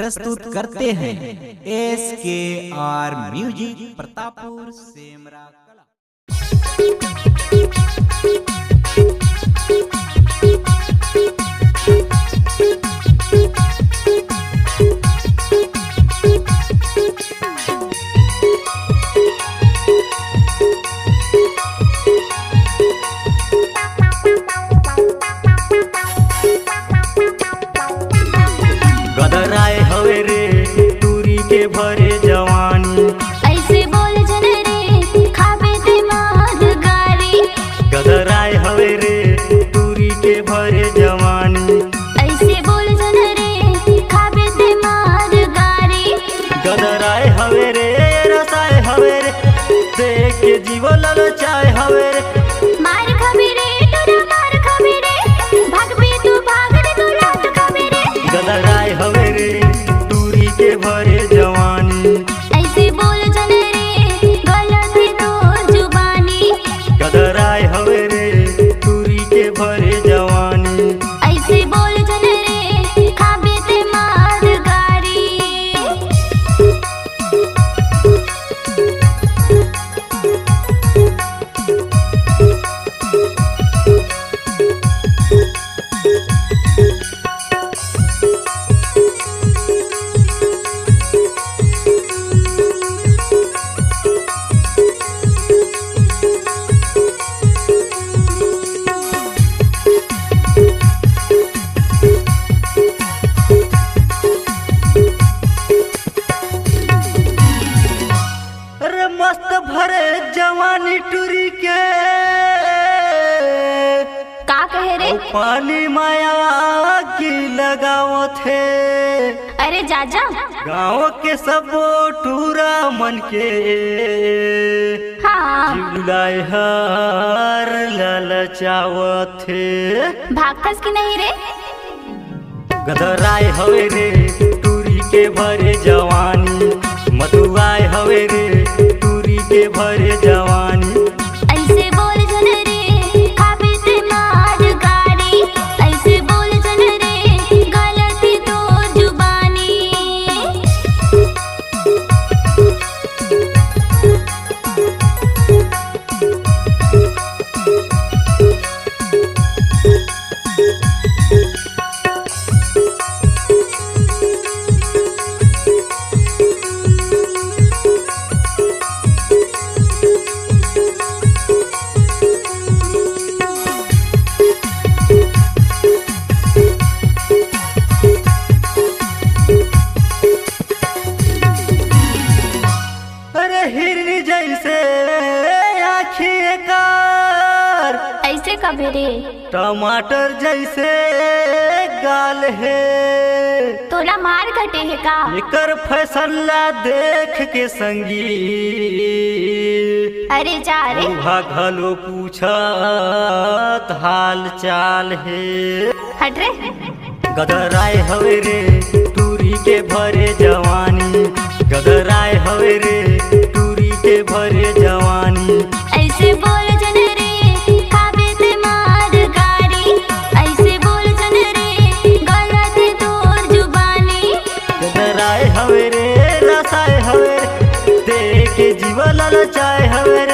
प्रस्तुत करते हैं एस के आर म्यूज़िक प्रतापुर सेमरा कला। भरे जवानी। ऐसे बोल जन रे खाबे ते माद गारी गदराए हवे रे टूरी के भरे जवानी। ऐसे बोल जन रे खाबे ते माद गारी गदराए हवे रे रसाए हवे रे देख के जीव ललचाए हवे रे। जवानी टूरी के। का कहे रे? पानी माया की लगाओ थे अरे जाजा। गाँव के सब टूरा मन के। हाँ। हर ललचाव थे भागतस की नहीं रे? गदराए हवे रे टूरी के भरे जवानी। मधुआए हवे रे भरे जवानी। ऐसे रे टमाटर जैसे गाल है। तोला मार घटे है का? एकर फैसला देख के संगी अरे जा रे। भागलो पूछत हाल चाल है। हट रे। गदराए हवे रे टूरी के भरे जवानी। गदर गदराए हवे रे टूरी के भरे जवानी। ऐसे बोल रसाए हवे। रे देख के जीव ललचाए हवे